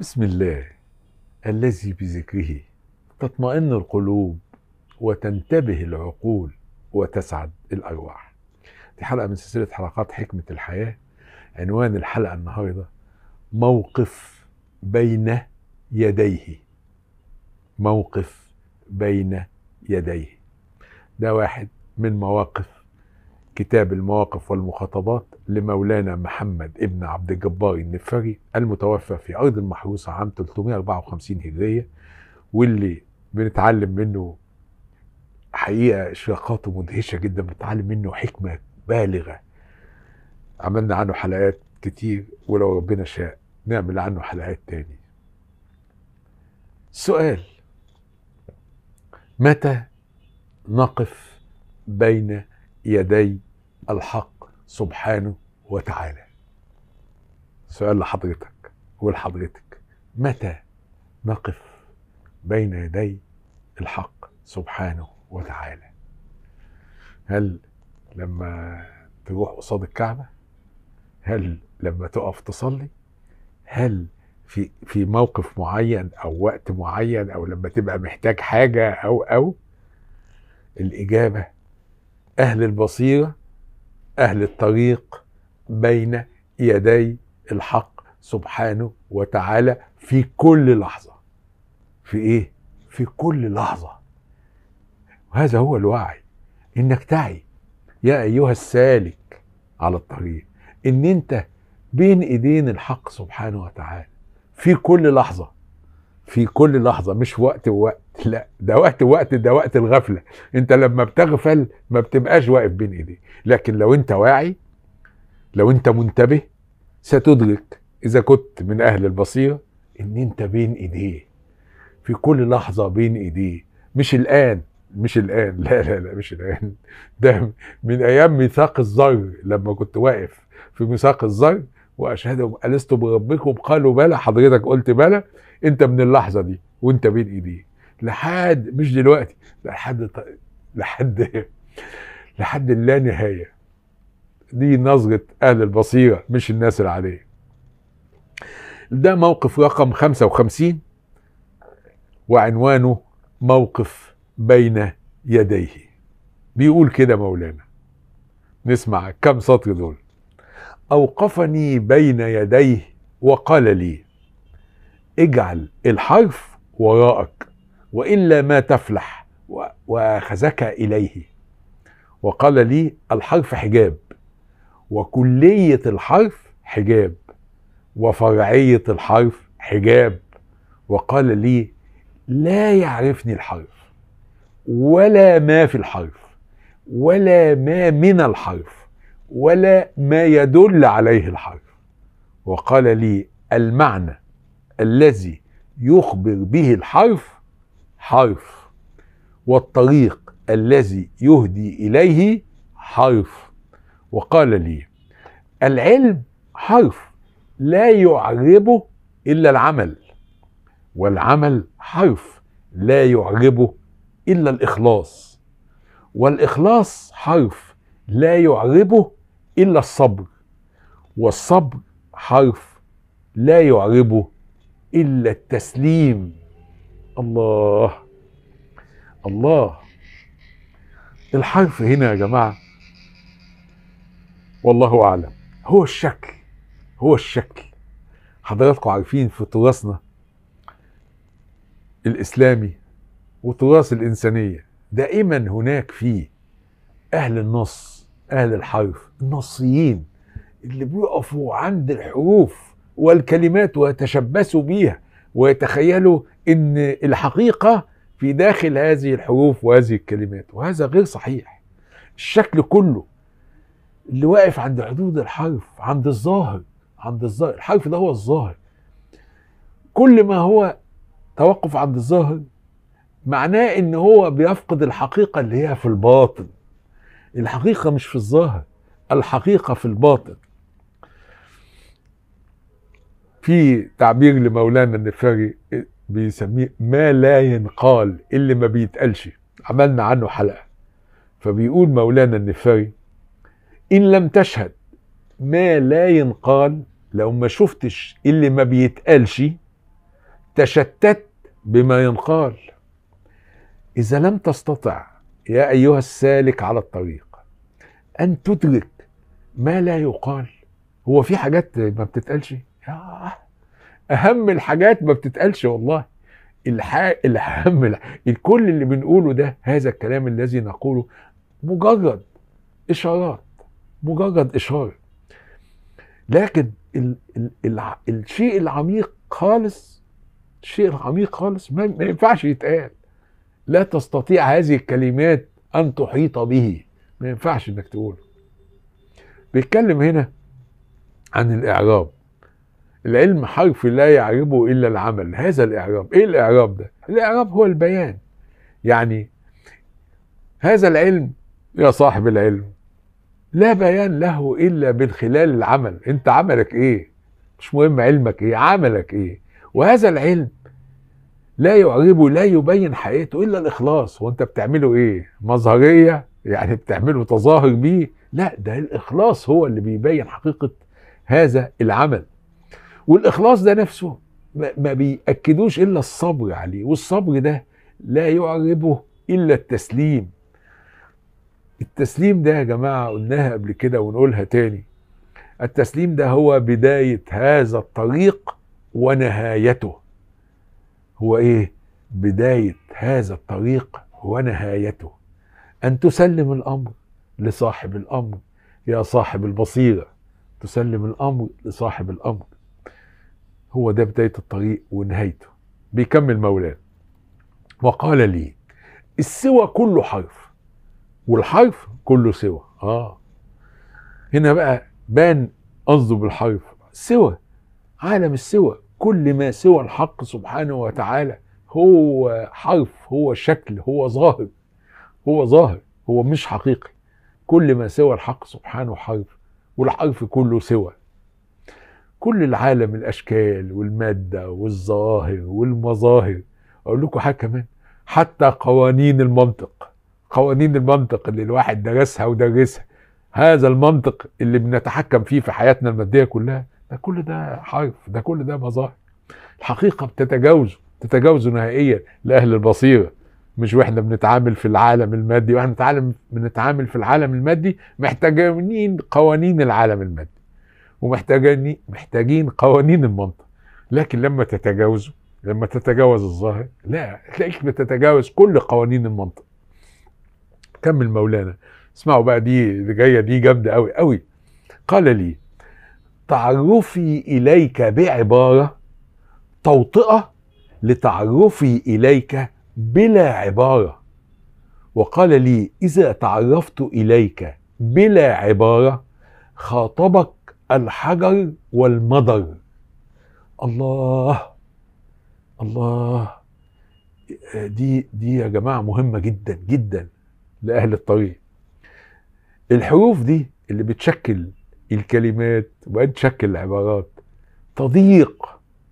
بسم الله الذي بذكره تطمئن القلوب وتنتبه العقول وتسعد الأرواح. دي حلقة من سلسلة حلقات حكمة الحياة. عنوان الحلقة النهارده موقف بين يديه. موقف بين يديه. ده واحد من مواقف كتاب المواقف والمخاطبات لمولانا محمد ابن عبد الجبار النفري المتوفى في أرض المحروسة عام 354 هجرية واللي بنتعلم منه حقيقة إشراقاته مدهشة جدا بنتعلم منه حكمة بالغة. عملنا عنه حلقات كتير ولو ربنا شاء نعمل عنه حلقات تاني. سؤال متى نقف بين يدي الحق سبحانه وتعالى. سؤال لحضرتك ولحضرتك متى نقف بين يدي الحق سبحانه وتعالى؟ هل لما تروح قصاد الكعبة؟ هل لما تقف تصلي؟ هل في في موقف معين أو وقت معين أو لما تبقى محتاج حاجة أو أو؟ الإجابة أهل البصيرة أهل الطريق بين يدي الحق سبحانه وتعالى في كل لحظة. في إيه؟ في كل لحظة. وهذا هو الوعي إنك تعي. يا أيها السالك على الطريق إن أنت بين إيدين الحق سبحانه وتعالى في كل لحظة. في كل لحظة مش وقت ووقت. لا ده وقت وقت ده وقت الغفلة. انت لما بتغفل ما بتبقاش واقف بين ايديه. لكن لو انت واعي لو انت منتبه ستدرك إذا كنت من أهل البصيرة إن انت بين ايديه. في كل لحظة بين ايديه. مش الآن مش الآن. لا لا لا مش الآن. ده من أيام ميثاق الزر لما كنت واقف في ميثاق الزر واشهد ألست بربكم؟ قالوا بلى. حضرتك قلت بلى. انت من اللحظة دي وانت بين ايديه. لحد مش دلوقتي لحد لحد لحد اللا نهاية. دي نظرة أهل البصيرة مش الناس العادية. ده موقف رقم 55 وعنوانه موقف بين يديه. بيقول كده مولانا. نسمع كم سطر دول. أوقفني بين يديه وقال لي اجعل الحرف وراءك. وإلا ما تفلح. واخذك إليه. وقال لي الحرف حجاب. وكلية الحرف حجاب. وفرعية الحرف حجاب. وقال لي لا يعرفني الحرف. ولا ما في الحرف. ولا ما من الحرف. ولا ما يدل عليه الحرف. وقال لي المعنى الذي يخبر به الحرف حرف والطريق الذي يهدي إليه حرف. وقال لي العلم حرف لا يعربه إلا العمل والعمل حرف لا يعربه إلا الإخلاص والإخلاص حرف لا يعربه إلا الصبر والصبر حرف لا يعربه إلا التسليم. الله. الله. الحرف هنا يا جماعة. والله أعلم. هو الشكل. هو الشكل. حضراتكم عارفين في تراثنا الإسلامي وتراث الإنسانية دائما هناك فيه أهل النص أهل الحرف النصيين اللي بيقفوا عند الحروف والكلمات ويتشبثوا بيها. ويتخيلوا إن الحقيقة في داخل هذه الحروف وهذه الكلمات وهذا غير صحيح. الشكل كله اللي واقف عند حدود الحرف عند الظاهر عند الظاهر الحرف ده هو الظاهر. كل ما هو توقف عند الظاهر معناه إن هو بيفقد الحقيقة اللي هي في الباطن. الحقيقة مش في الظاهر الحقيقة في الباطن. في تعبير لمولانا النفاري بيسميه ما لا ينقال اللي ما بيتقالش عملنا عنه حلقة. فبيقول مولانا النفاري إن لم تشهد ما لا ينقال لو ما شفتش اللي ما بيتقالش تشتت بما ينقال إذا لم تستطع يا أيها السالك على الطريق أن تدرك ما لا يقال. هو في حاجات ما بتتقالش؟ ياه أهم الحاجات ما بتتقالش والله. الح... الأهم الح... الكل اللي بنقوله ده هذا الكلام الذي نقوله مجرد إشارات مجرد إشارة. لكن ال... ال... ال... الشيء العميق خالص الشيء العميق خالص ما, ما ينفعش يتقال. لا تستطيع هذه الكلمات أن تحيط به. ما ينفعش إنك تقوله. بيتكلم هنا عن الإعراب. العلم حرف لا يعربه إلا العمل. هذا الإعراب. إيه الإعراب ده؟ الإعراب هو البيان. يعني هذا العلم يا صاحب العلم لا بيان له إلا من خلال العمل. أنت عملك إيه؟ مش مهم علمك إيه عملك إيه. وهذا العلم لا يعربه لا يبين حقيقته إلا الإخلاص. وأنت بتعمله إيه؟ مظهرية؟ يعني بتعمله تظاهر بيه؟ لا ده الإخلاص هو اللي بيبين حقيقة هذا العمل. والإخلاص ده نفسه ما بيأكدوش إلا الصبر عليه والصبر ده لا يعربه إلا التسليم. التسليم ده يا جماعة قلناها قبل كده ونقولها تاني. التسليم ده هو بداية هذا الطريق ونهايته. هو إيه؟ بداية هذا الطريق ونهايته. أن تسلم الأمر لصاحب الأمر يا صاحب البصيرة. تسلم الأمر لصاحب الأمر. هو ده بداية الطريق ونهايته. بيكمل مولانا وقال لي السوى كله حرف والحرف كله سوى آه. هنا بقى بان قصده بالحرف. سوى عالم السوى كل ما سوى الحق سبحانه وتعالى هو حرف هو شكل هو ظاهر هو ظاهر هو مش حقيقي. كل ما سوى الحق سبحانه حرف والحرف كله سوى كل العالم الأشكال والمادة والظواهر والمظاهر. أقول لكم حاجة كمان حتى قوانين المنطق قوانين المنطق اللي الواحد درسها ودرسها هذا المنطق اللي بنتحكم فيه في حياتنا المادية كلها ده كل ده حرف ده كل ده مظاهر. الحقيقة بتتجاوزه تتجاوزه نهائيا لأهل البصيرة. مش وإحنا بنتعامل في العالم المادي وإحنا بنتعامل بنتعامل في العالم المادي محتاجين قوانين العالم المادي. ومحتاجين محتاجين قوانين المنطق. لكن لما تتجاوزه لما تتجاوز الظاهر لا تلاقيك بتتجاوز كل قوانين المنطق. كمل مولانا. اسمعوا بقى دي جاية دي جامدة قوي قوي قال لي تعرفي إليك بعبارة توطئة لتعرفي إليك بلا عبارة. وقال لي إذا تعرفت إليك بلا عبارة خاطبك الحجر والمضر. الله الله. دي دي يا جماعة مهمة جدا جدا لأهل الطريق. الحروف دي اللي بتشكل الكلمات وبعدين تشكل العبارات. تضيق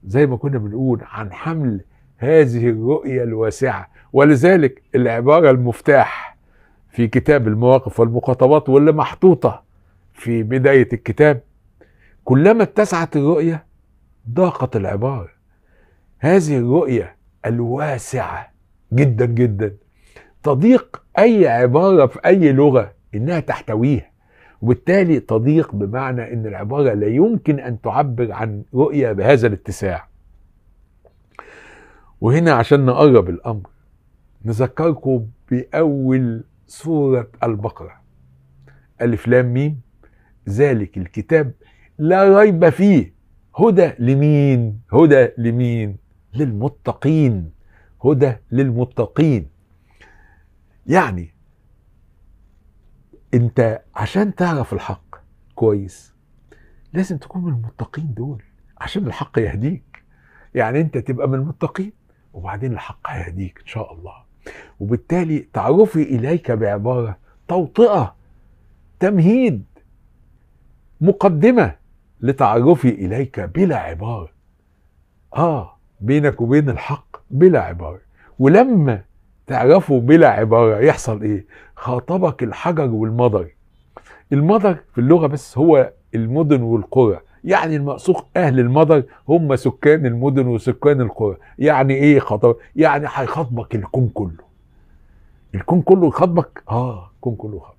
زي ما كنا بنقول عن حمل هذه الرؤية الواسعة. ولذلك العبارة المفتاح في كتاب المواقف والمخاطبات واللي محطوطة في بداية الكتاب كلما اتسعت الرؤية ضاقت العبارة. هذه الرؤية الواسعة جدا جدا. تضيق أي عبارة في أي لغة إنها تحتويها. وبالتالي تضيق بمعنى إن العبارة لا يمكن أن تعبر عن رؤية بهذا الاتساع. وهنا عشان نقرب الأمر نذكركم بأول سورة البقرة. ألف لام ميم. ذلك الكتاب لا ريب فيه. هدى لمين؟ هدى لمين؟ للمتقين. هدى للمتقين. يعني انت عشان تعرف الحق كويس لازم تكون من المتقين دول عشان الحق يهديك. يعني انت تبقى من المتقين وبعدين الحق هيهديك إن شاء الله. وبالتالي تعرفي إليك بعبارة توطئة تمهيد مقدمة. لتعرفي إليك بلا عبارة. آه بينك وبين الحق بلا عبارة. ولما تعرفوا بلا عبارة يحصل إيه؟ خاطبك الحجر والمضر. المضر في اللغة بس هو المدن والقرى. يعني المقصود أهل المدر هم سكان المدن وسكان القرى. يعني إيه خطاب يعني هيخاطبك الكون كله. الكون كله يخاطبك؟ آه الكون كله يخاطبك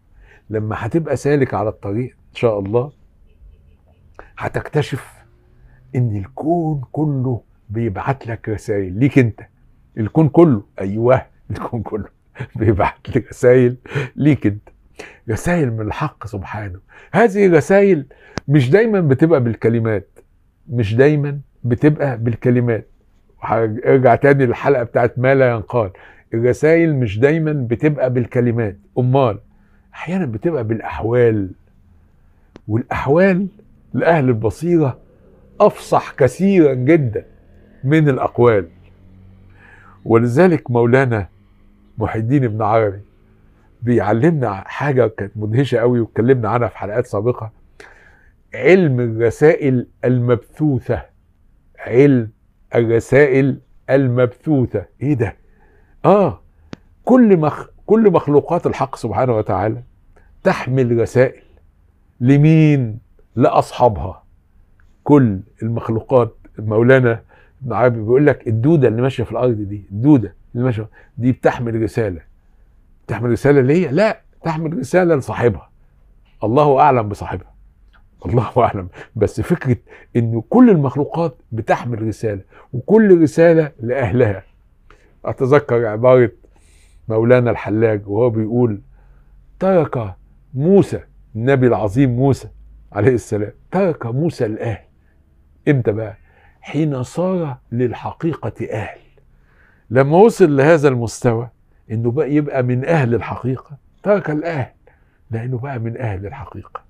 لما هتبقى سالك على الطريق إن شاء الله هتكتشف إن الكون كله بيبعت لك رسائل. ليك أنت. الكون كله. أيوه الكون كله بيبعت لك رسائل ليك أنت. رسائل من الحق سبحانه. هذه الرسائل مش دايما بتبقى بالكلمات. مش دايما بتبقى بالكلمات. ارجع تاني للحلقة بتاعت ما لا ينقال. الرسائل مش دايما بتبقى بالكلمات. أمال أحيانا بتبقى بالأحوال. والأحوال لأهل البصيرة أفصح كثيرا جدا من الأقوال. ولذلك مولانا محي الدين ابن عربي بيعلمنا حاجة كانت مدهشة قوي واتكلمنا عنها في حلقات سابقة. علم الرسائل المبثوثة علم الرسائل المبثوثة. إيه ده؟ آه كل مخ كل مخلوقات الحق سبحانه وتعالى تحمل رسائل لمين؟ لأصحابها. كل المخلوقات مولانا ابن عربي بيقول لك الدودة اللي ماشية في الأرض دي الدودة اللي ماشية دي بتحمل رسالة. تحمل رسالة ليا لا تحمل رسالة لصاحبها. الله أعلم بصاحبها. الله أعلم. بس فكرة إن كل المخلوقات بتحمل رسالة وكل رسالة لأهلها. أتذكر عبارة مولانا الحلاج وهو بيقول ترك موسى النبي العظيم موسى عليه السلام. ترك موسى الاهل إمتى بقى؟ حين صار للحقيقة أهل لما وصل لهذا المستوى إنه بقى يبقى من أهل الحقيقة. ترك الاهل لأنه بقى من أهل الحقيقة.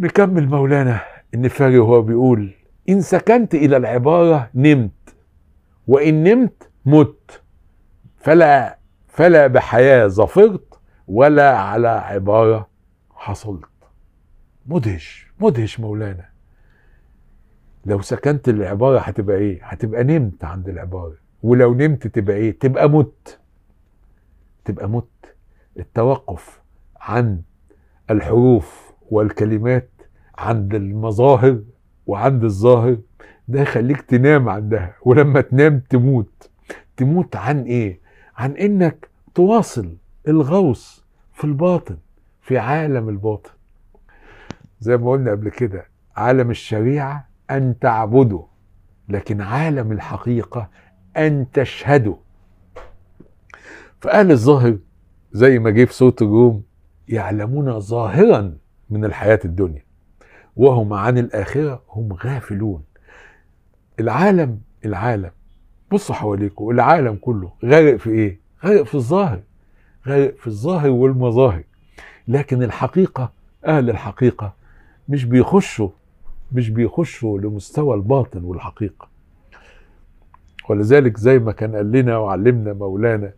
نكمل مولانا النفاري وهو بيقول إن سكنت إلى العبارة نمت وإن نمت مت. فلا فلا بحياة ظفرت ولا على عبارة حصلت. مدهش مدهش مولانا. لو سكنت العبارة هتبقى إيه؟ هتبقى نمت عند العبارة. ولو نمت تبقى إيه؟ تبقى مت. تبقى مت. التوقف عن الحروف والكلمات عند المظاهر وعند الظاهر ده يخليك تنام عندها. ولما تنام تموت. تموت عن إيه؟ عن إنك تواصل الغوص في الباطن. في عالم الباطن زي ما قلنا قبل كده عالم الشريعة أن تعبده لكن عالم الحقيقة أن تشهده. فأهل الظاهر زي ما جه في صوت الروم يعلمون ظاهرا من الحياة الدنيا وهم عن الآخرة هم غافلون. العالم العالم بصوا حواليكم العالم كله غارق في إيه؟ غارق في الظاهر غارق في الظاهر والمظاهر. لكن الحقيقة أهل الحقيقة مش بيخشوا مش بيخشوا لمستوى الباطن والحقيقة. ولذلك زي ما كان قال لنا وعلمنا مولانا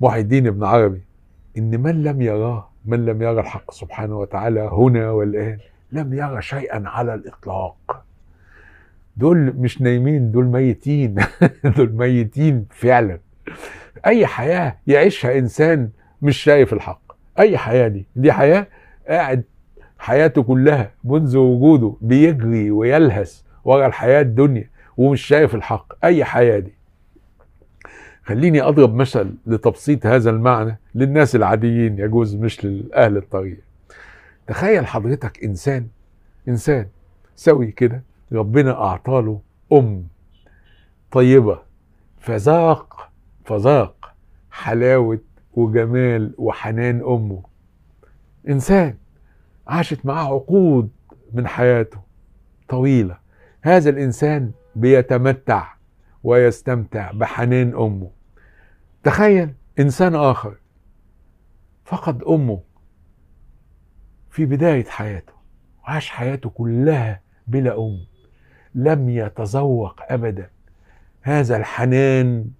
محي الدين ابن عربي إن من لم يراه من لم يرى الحق سبحانه وتعالى هنا والآن لم يرى شيئا على الإطلاق. دول مش نايمين دول ميتين دول ميتين فعلا. أي حياة يعيشها إنسان مش شايف الحق. أي حياة دي؟ دي حياة قاعد حياته كلها منذ وجوده بيجري ويلهث ورا الحياة الدنيا ومش شايف الحق. أي حياة دي؟ خليني أضرب مثل لتبسيط هذا المعنى للناس العاديين يجوز مش لأهل الطريق. تخيل حضرتك إنسان إنسان سوي كده ربنا أعطاله أم طيبة فذاق فذاق حلاوة وجمال وحنان أمه. إنسان عاشت معاه عقود من حياته طويلة. هذا الإنسان بيتمتع ويستمتع بحنان أمه. تخيل إنسان آخر فقد أمه في بداية حياته وعاش حياته كلها بلا أم لم يتذوق أبدا. هذا الحنان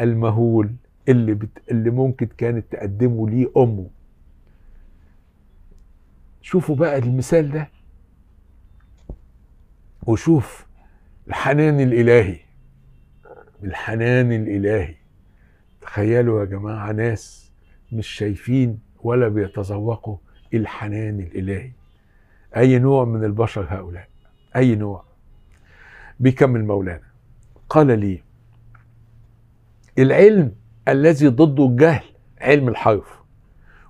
المهول اللي بت... اللي ممكن كانت تقدمه ليه أمه. شوفوا بقى المثال ده. وشوف الحنان الإلهي. الحنان الإلهي. تخيلوا يا جماعة ناس مش شايفين ولا بيتذوقوا الحنان الإلهي. أي نوع من البشر هؤلاء؟ أي نوع؟ بيكمل مولانا. قال لي العلم الذي ضده الجهل علم الحرف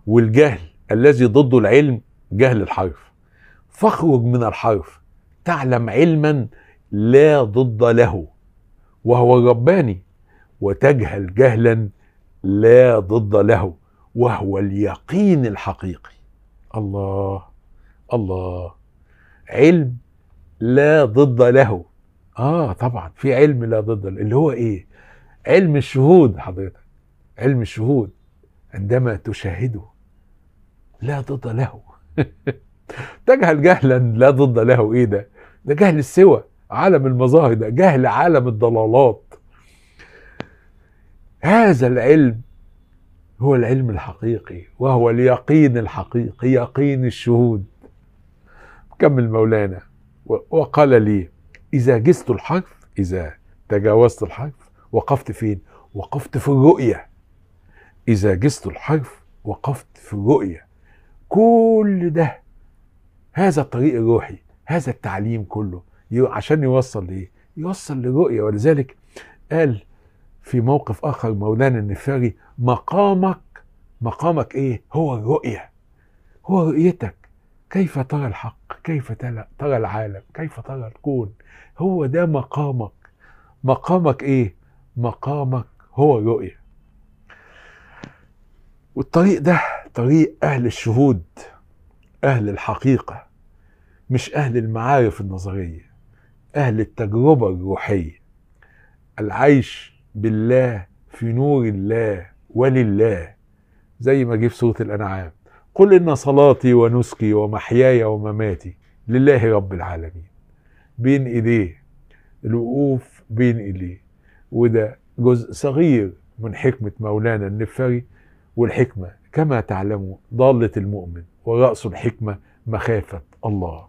والجهل الذي ضده العلم جهل الحرف فاخرج من الحرف تعلم علما لا ضد له وهو الرباني وتجهل جهلا لا ضد له وهو اليقين الحقيقي. الله الله. علم لا ضد له. آه طبعا في علم لا ضد له اللي هو إيه؟ علم الشهود حضرتك. علم الشهود عندما تشاهده لا ضد له. تجهل جهلا لا ضد له. إيه ده؟ ده جهل السوى عالم المظاهر ده جهل عالم الضلالات. هذا العلم هو العلم الحقيقي وهو اليقين الحقيقي يقين الشهود. كمل مولانا. وقال لي إذا جزت الحرف إذا تجاوزت الحرف وقفت فين؟ وقفت في الرؤية. إذا جزت الحرف وقفت في الرؤية. كل ده هذا الطريق الروحي هذا التعليم كله عشان يوصل لإيه؟ يوصل لرؤية. ولذلك قال في موقف آخر مولانا النفاري مقامك مقامك إيه؟ هو الرؤية. هو رؤيتك. كيف ترى الحق؟ كيف ترى العالم؟ كيف ترى الكون؟ هو ده مقامك. مقامك إيه؟ مقامك هو الرؤية. والطريق ده طريق أهل الشهود أهل الحقيقة مش أهل المعارف النظرية أهل التجربة الروحية. العيش بالله في نور الله ولله زي ما جه في سورة الأنعام. قل إن صلاتي ونسكي ومحياي ومماتي لله رب العالمين. بين إيديه الوقوف بين إيديه. وده جزء صغير من حكمة مولانا النفري والحكمة كما تعلموا ضالة المؤمن ورأس الحكمة مخافة الله.